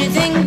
you think